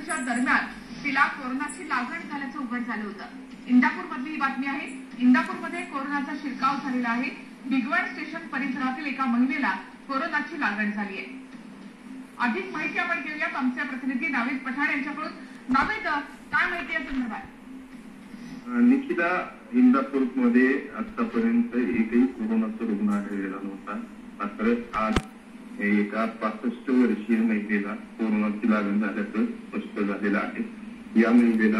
रात्रीच्या दरम्यान तिला कोरोनाची लागण झाल्याचं उघड झालं होतं. इंदापूरमधली ही बातमी आहे इंदापूरमध्ये कोरोनाचा शिरकाव झालेला आहे. बिगवड स्टेशन परिसरातील एका महिलेला कोरोनाची लागण झाली आहे. अधिक माहिती आपण घेऊयात. आमच्या प्रतिनिधी नावेद पठाण यांच्याकडून. नावेद काय माहिती या संदर्भात? निखिला इंदापूरमध्ये आतापर्यंत एकही कोरोनाचा रुग्ण आढळलेला नव्हता. मात्र आज एका पासष्ट वर्षीय महिलेला कोरोनाची लागण झाल्याचं स्पष्ट झालेलं आहे. या महिलेला